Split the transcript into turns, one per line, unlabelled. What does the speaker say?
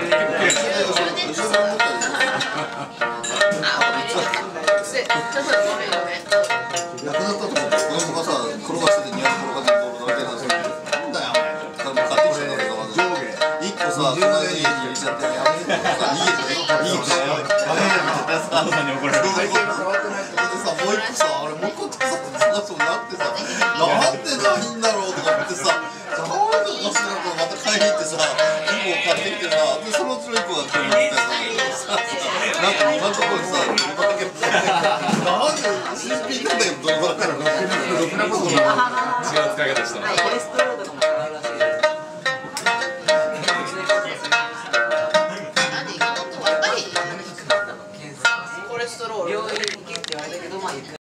さもう一個さあれもう一個さそうなってさなんで買ってきてなでそのうちの1個がみたいななんか今とこにさ新品なんだけどどっななことな
違う使い方した
コレスロール病院に行けって言われ